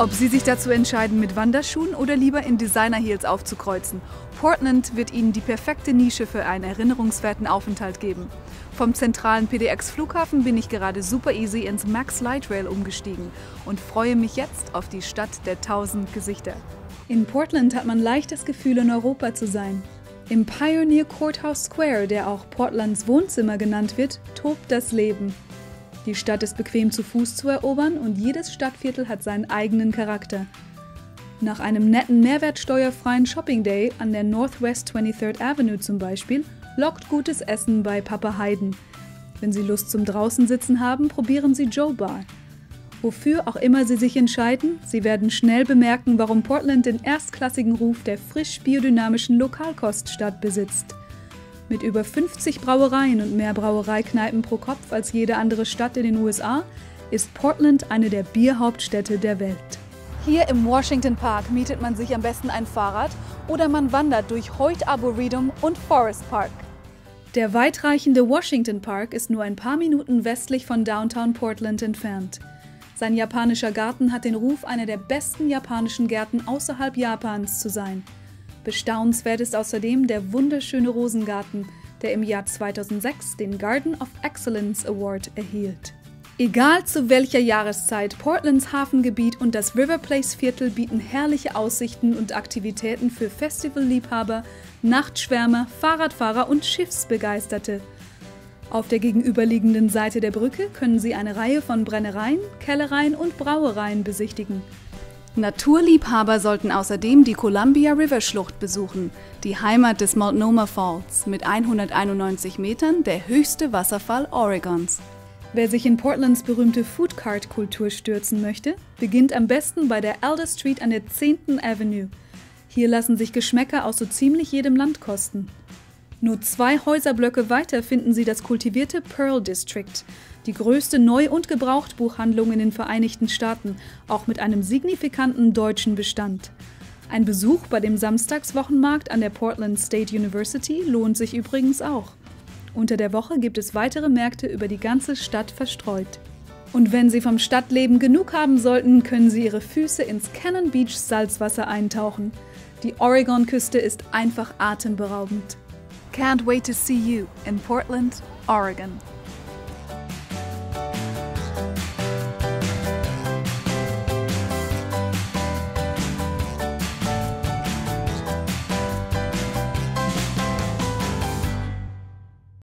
Ob Sie sich dazu entscheiden, mit Wanderschuhen oder lieber in Designer Heels aufzukreuzen, Portland wird Ihnen die perfekte Nische für einen erinnerungswerten Aufenthalt geben. Vom zentralen PDX Flughafen bin ich gerade super easy ins Max Light Rail umgestiegen und freue mich jetzt auf die Stadt der tausend Gesichter. In Portland hat man leicht das Gefühl, in Europa zu sein. Im Pioneer Courthouse Square, der auch Portlands Wohnzimmer genannt wird, tobt das Leben. Die Stadt ist bequem zu Fuß zu erobern und jedes Stadtviertel hat seinen eigenen Charakter. Nach einem netten mehrwertsteuerfreien Shopping Day an der Northwest 23rd Avenue zum Beispiel lockt gutes Essen bei Papa Hayden. Wenn Sie Lust zum Draußensitzen haben, probieren Sie Joe Bar. Wofür auch immer Sie sich entscheiden, Sie werden schnell bemerken, warum Portland den erstklassigen Ruf der frisch biodynamischen Lokalkoststadt besitzt. Mit über 50 Brauereien und mehr Brauereikneipen pro Kopf als jede andere Stadt in den USA ist Portland eine der Bierhauptstädte der Welt. Hier im Washington Park mietet man sich am besten ein Fahrrad oder man wandert durch Hoyt Arboretum und Forest Park. Der weitreichende Washington Park ist nur ein paar Minuten westlich von Downtown Portland entfernt. Sein japanischer Garten hat den Ruf, einer der besten japanischen Gärten außerhalb Japans zu sein. Bestaunenswert ist außerdem der wunderschöne Rosengarten, der im Jahr 2006 den Garden of Excellence Award erhielt. Egal zu welcher Jahreszeit, Portlands Hafengebiet und das River Place Viertel bieten herrliche Aussichten und Aktivitäten für Festivalliebhaber, Nachtschwärmer, Fahrradfahrer und Schiffsbegeisterte. Auf der gegenüberliegenden Seite der Brücke können Sie eine Reihe von Brennereien, Kellereien und Brauereien besichtigen. Naturliebhaber sollten außerdem die Columbia River Schlucht besuchen, die Heimat des Multnomah Falls mit 191 Metern, der höchste Wasserfall Oregons. Wer sich in Portlands berühmte Food Cart Kultur stürzen möchte, beginnt am besten bei der Elder Street an der 10. Avenue. Hier lassen sich Geschmäcker aus so ziemlich jedem Land kosten. Nur zwei Häuserblöcke weiter finden Sie das kultivierte Pearl District, die größte Neu- und Gebrauchtbuchhandlung in den Vereinigten Staaten, auch mit einem signifikanten deutschen Bestand. Ein Besuch bei dem Samstagswochenmarkt an der Portland State University lohnt sich übrigens auch. Unter der Woche gibt es weitere Märkte über die ganze Stadt verstreut. Und wenn Sie vom Stadtleben genug haben sollten, können Sie Ihre Füße ins Cannon Beach Salzwasser eintauchen. Die Oregon-Küste ist einfach atemberaubend. Can't wait to see you in Portland, Oregon.